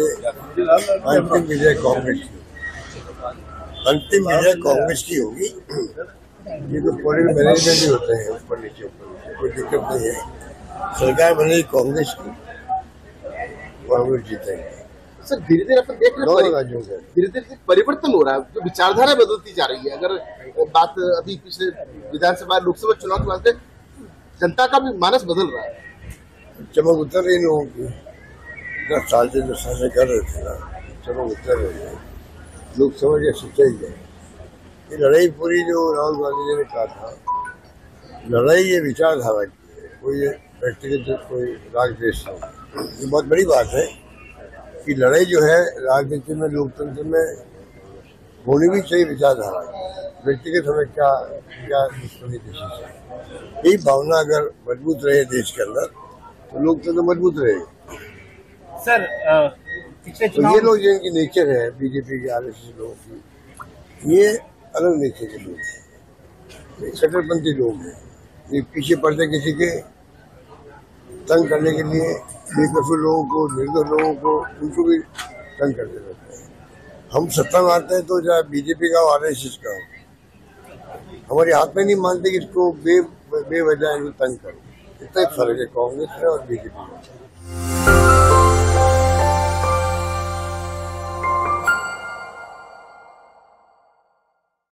अंतिम विजय कांग्रेस की। अंतिम विजय कांग्रेस की होगी। ये तो पॉलिटिकल मैनेजमेंट ही होते हैं ऊपर नीचे ऊपर नीचे कोई दिक्कत नहीं है। सरकार बनेगी कांग्रेस की कांग्रेस जीतेंगे। सर धीरे धीरे अपन देख रहे हैं धीरे धीरे परिवर्तन हो रहा है जो विचारधारा बदलती जा रही है। अगर बात अभी पिछले विधानसभा लोकसभा चुनाव के बाद जनता का भी मानस बदल रहा है। चमक उतर रही लोगों की। दस साल से दस साल से कर रहे थे ना। चमक उतर रहे है लोग समझ गए सच्चाई है ये लड़ाई पूरी जो राहुल गांधी जी ने कहा था, लड़ाई ये विचारधारा की है। कोई व्यक्तिगत कोई द्वेष नहीं। ये बहुत बड़ी बात है कि लड़ाई जो है, राजनीति में, लोकतंत्र में, होनी भी चाहिए विचारधारा। व्यक्तिगत हमें क्या क्या दुश्मनी किसी से यही भावना अगर मज़बूत रहे देश के अंदर तो लोकतंत्र मज़बूत रहेगा। सर पिछले तो ये लोग जिनकी नेचर है बीजेपी के आर एस एस लोगों की ये अलग नेचर के लोग हैं। कट्टरपंथी लोग हैं। ये पीछे पड़ते किसी के तंग करने के लिए बेकसूर लोगों को निर्दोष लोगों को उनको भी तंग करते रहते हैं। हम सत्ता में आते हैं तो चाहे बीजेपी का हो आर एस एस का हो। हमारे हाथ में नहीं मानते कि इसको बे बेवजह तंग करो। इतना ही फ़र्क है कांग्रेस में और बीजेपी में।